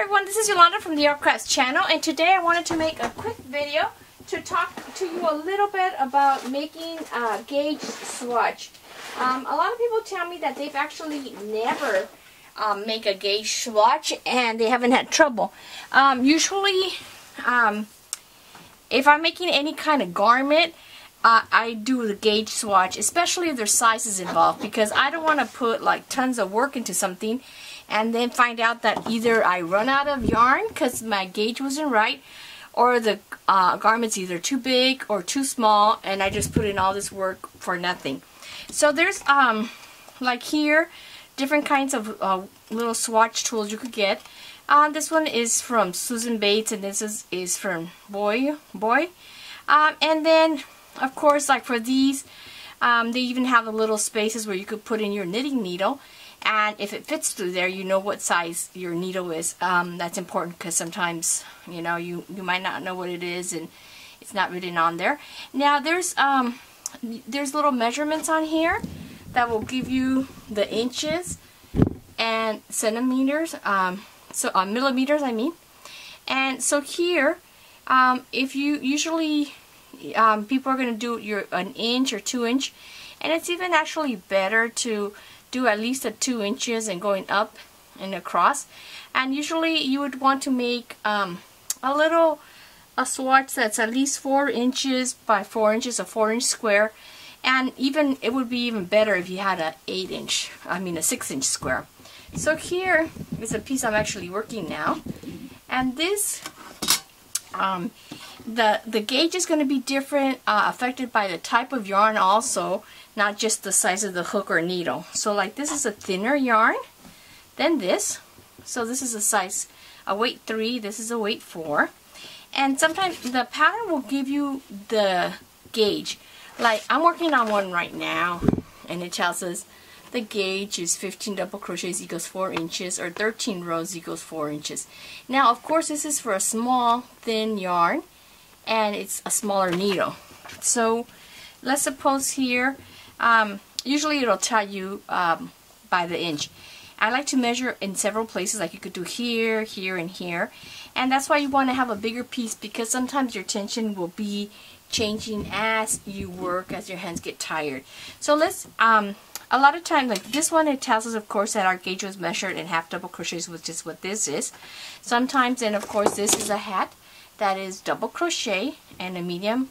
everyone, this is Yolanda from the All Crafts channel and today I wanted to make a quick video to talk to you a little bit about making a gauge swatch. Um, a lot of people tell me that they've actually never um, make a gauge swatch and they haven't had trouble. Um, usually, um, if I'm making any kind of garment, uh, I do the gauge swatch, especially if there's sizes involved because I don't want to put like tons of work into something and then find out that either I run out of yarn because my gauge wasn't right or the uh, garment's either too big or too small and I just put in all this work for nothing. So there's um like here different kinds of uh, little swatch tools you could get. Uh, this one is from Susan Bates and this is, is from Boye. Boye. Um, and then of course like for these um, they even have the little spaces where you could put in your knitting needle and if it fits through there you know what size your needle is. Um, that's important because sometimes you know you you might not know what it is and it's not written on there. Now there's um there's little measurements on here that will give you the inches and centimeters um, so uh, millimeters I mean. And so here um, if you usually um, people are going to do your an inch or two inch and it's even actually better to do at least a two inches and going up and across. And usually you would want to make um, a little a swatch that's at least four inches by four inches a four inch square. And even it would be even better if you had a eight inch I mean a six inch square. So here is a piece I'm actually working now. And this um, the the gauge is going to be different uh, affected by the type of yarn also not just the size of the hook or needle. So like this is a thinner yarn than this. So this is a size, a weight 3, this is a weight 4. And sometimes the pattern will give you the gauge. Like I'm working on one right now and it tells us the gauge is 15 double crochets equals 4 inches or 13 rows equals 4 inches. Now of course this is for a small thin yarn and it's a smaller needle. So let's suppose here um, usually it'll tell you um, by the inch. I like to measure in several places, like you could do here, here, and here. And that's why you want to have a bigger piece because sometimes your tension will be changing as you work, as your hands get tired. So let's, um, a lot of times, like this one, it tells us, of course, that our gauge was measured in half double crochets, which is what this is. Sometimes, and of course, this is a hat that is double crochet and a medium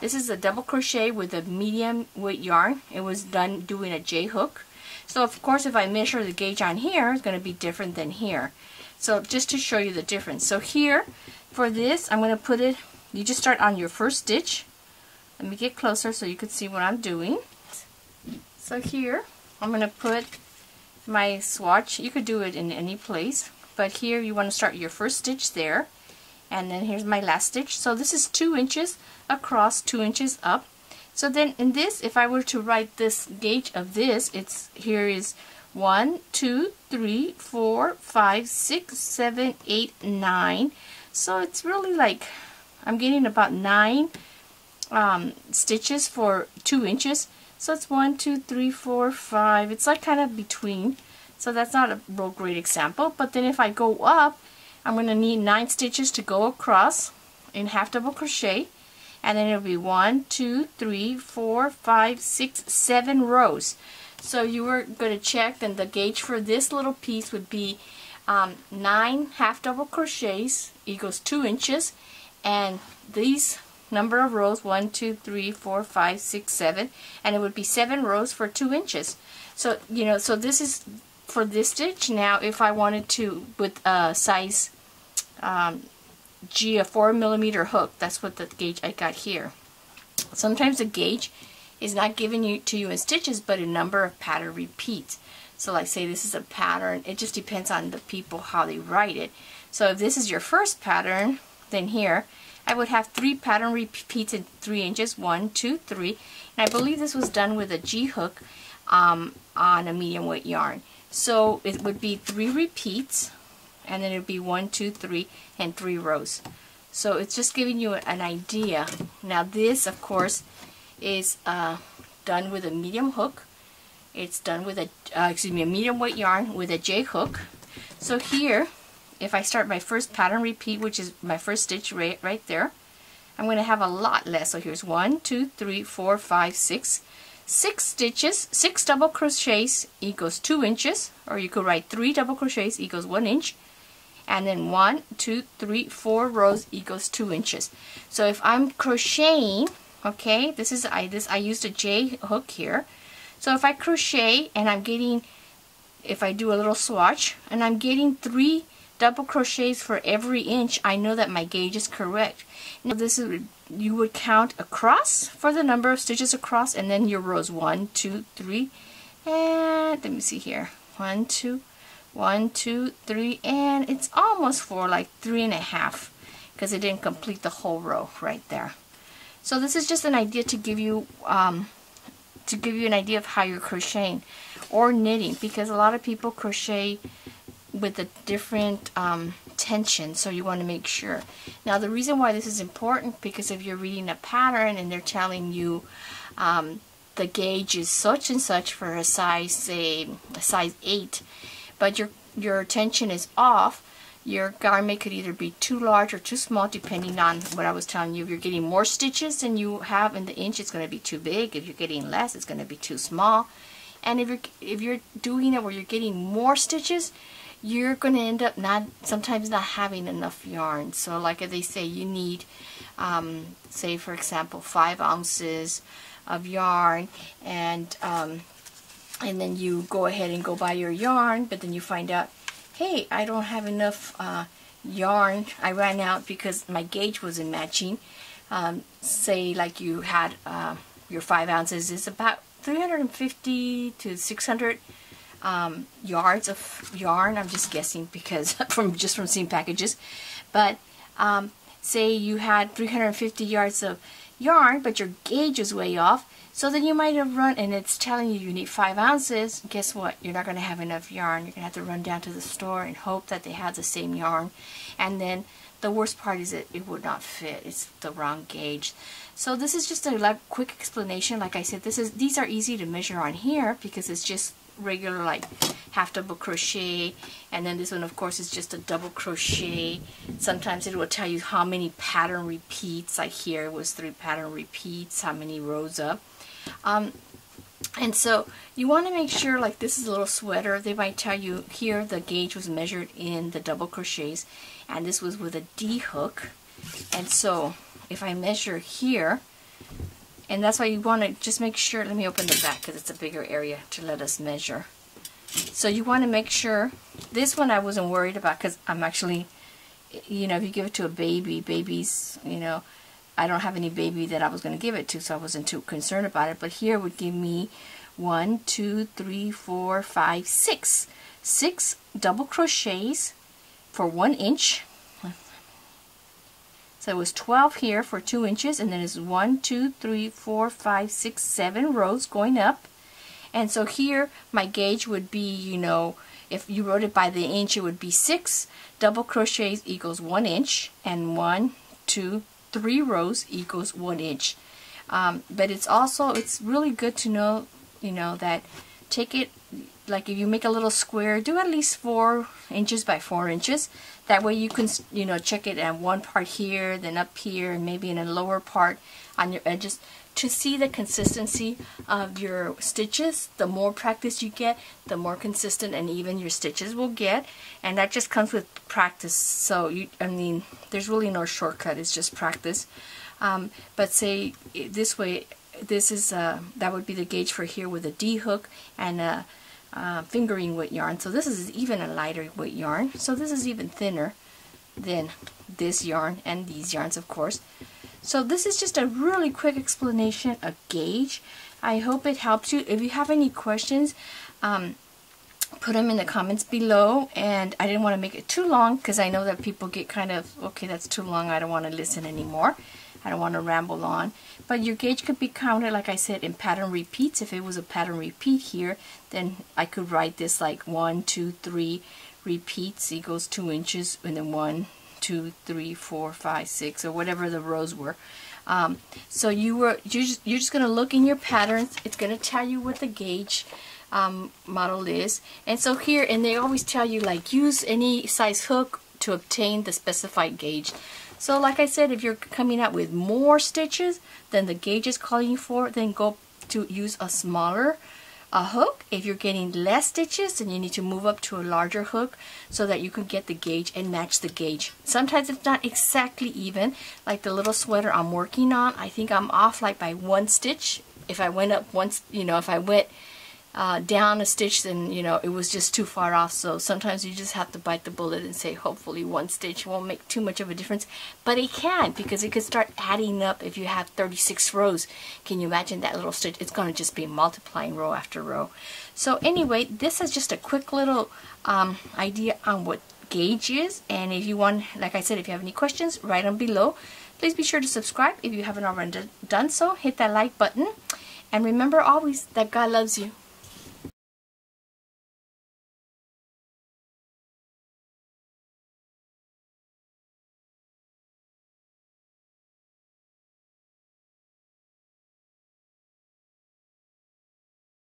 this is a double crochet with a medium weight yarn. It was done doing a J hook. So of course if I measure the gauge on here, it's going to be different than here. So just to show you the difference. So here, for this, I'm going to put it, you just start on your first stitch. Let me get closer so you can see what I'm doing. So here, I'm going to put my swatch. You could do it in any place, but here you want to start your first stitch there and then here's my last stitch. So this is two inches across two inches up. So then in this if I were to write this gauge of this it's here is one two three four five six seven eight nine. So it's really like I'm getting about nine um, stitches for two inches. So it's one two three four five. It's like kind of between. So that's not a real great example. But then if I go up I'm going to need 9 stitches to go across in half double crochet and then it'll be one, two, three, four, five, six, seven rows. So you were going to check then the gauge for this little piece would be um, 9 half double crochets equals 2 inches and these number of rows one, two, three, four, five, six, seven, and it would be 7 rows for 2 inches. So, you know, so this is for this stitch. Now, if I wanted to, with a size um, G, a 4 millimeter hook, that's what the gauge I got here. Sometimes the gauge is not given you to you in stitches, but a number of pattern repeats. So like say this is a pattern, it just depends on the people how they write it. So if this is your first pattern, then here, I would have three pattern repeats in three inches, one, two, three, and I believe this was done with a G hook um, on a medium weight yarn. So it would be three repeats and then it would be one, two, three, and three rows. So it's just giving you an idea. Now this, of course, is uh, done with a medium hook. It's done with a, uh, excuse me, a medium weight yarn with a J hook. So here, if I start my first pattern repeat, which is my first stitch right, right there, I'm going to have a lot less. So here's one, two, three, four, five, six, six stitches, six double crochets equals two inches, or you could write three double crochets equals one inch, and then one, two, three, four rows equals two inches. So if I'm crocheting, okay, this is I this I used a J hook here. So if I crochet and I'm getting, if I do a little swatch and I'm getting three double crochets for every inch, I know that my gauge is correct. Now this is, you would count across for the number of stitches across and then your rows one, two, three, and let me see here. One, two, one, two, three, and it's almost for like three and a half because it didn't complete the whole row right there. So this is just an idea to give you um, to give you an idea of how you're crocheting or knitting because a lot of people crochet with a different um, tension so you want to make sure now the reason why this is important because if you're reading a pattern and they're telling you um, the gauge is such and such for a size say a size 8 but your your tension is off your garment could either be too large or too small depending on what I was telling you. If you're getting more stitches than you have in the inch, it's going to be too big. If you're getting less, it's going to be too small. And if you're if you're doing it where you're getting more stitches, you're going to end up not sometimes not having enough yarn. So like they say, you need, um, say for example, five ounces of yarn, and um, and then you go ahead and go buy your yarn, but then you find out, hey, I don't have enough uh, yarn. I ran out because my gauge wasn't matching. Um, say like you had uh, your five ounces is about 350 to 600 um, yards of yarn. I'm just guessing because from just from seeing packages. But um, say you had 350 yards of yarn, but your gauge is way off. So then you might have run, and it's telling you you need five ounces. Guess what? You're not going to have enough yarn. You're going to have to run down to the store and hope that they have the same yarn. And then the worst part is that it would not fit. It's the wrong gauge. So this is just a quick explanation. Like I said, this is these are easy to measure on here because it's just regular like half double crochet. And then this one of course is just a double crochet. Sometimes it will tell you how many pattern repeats. Like here it was three pattern repeats how many rows up. Um, and so you want to make sure like this is a little sweater. They might tell you here the gauge was measured in the double crochets and this was with a D hook. And so if I measure here and that's why you want to just make sure, let me open the back because it's a bigger area to let us measure. So you want to make sure, this one I wasn't worried about because I'm actually, you know, if you give it to a baby, babies, you know, I don't have any baby that I was going to give it to, so I wasn't too concerned about it. But here would give me one, two, three, four, five, six. Six double crochets for one inch so it was 12 here for 2 inches and then it's 1, 2, 3, 4, 5, 6, 7 rows going up. And so here my gauge would be, you know, if you wrote it by the inch it would be 6 double crochets equals 1 inch and 1, 2, 3 rows equals 1 inch. Um, but it's also, it's really good to know, you know, that take it like if you make a little square, do at least four inches by four inches. That way you can, you know, check it at one part here, then up here, and maybe in a lower part on your edges to see the consistency of your stitches. The more practice you get, the more consistent and even your stitches will get. And that just comes with practice. So, you, I mean, there's really no shortcut. It's just practice. Um, but say this way, this is, uh, that would be the gauge for here with a D hook and a uh, fingering weight yarn. So this is even a lighter weight yarn. So this is even thinner than this yarn and these yarns of course. So this is just a really quick explanation of gauge. I hope it helps you. If you have any questions, um, put them in the comments below and I didn't want to make it too long because I know that people get kind of okay that's too long I don't want to listen anymore I don't want to ramble on. But your gauge could be counted, like I said, in pattern repeats. If it was a pattern repeat here, then I could write this like one, two, three repeats equals two inches, and then one, two, three, four, five, six, or whatever the rows were. Um, so you were you're just, just going to look in your patterns. It's going to tell you what the gauge um, model is. And so here, and they always tell you like use any size hook to obtain the specified gauge. So like I said, if you're coming out with more stitches than the gauge is calling for, then go to use a smaller a hook. If you're getting less stitches, then you need to move up to a larger hook so that you can get the gauge and match the gauge. Sometimes it's not exactly even, like the little sweater I'm working on. I think I'm off like by one stitch. If I went up once, you know, if I went uh, down a stitch then you know it was just too far off. So sometimes you just have to bite the bullet and say hopefully one stitch won't make too much of a difference. But it can because it could start adding up if you have 36 rows. Can you imagine that little stitch? It's going to just be multiplying row after row. So anyway this is just a quick little um, idea on what gauge is. And if you want like I said if you have any questions write them below. Please be sure to subscribe if you haven't already done so. Hit that like button. And remember always that God loves you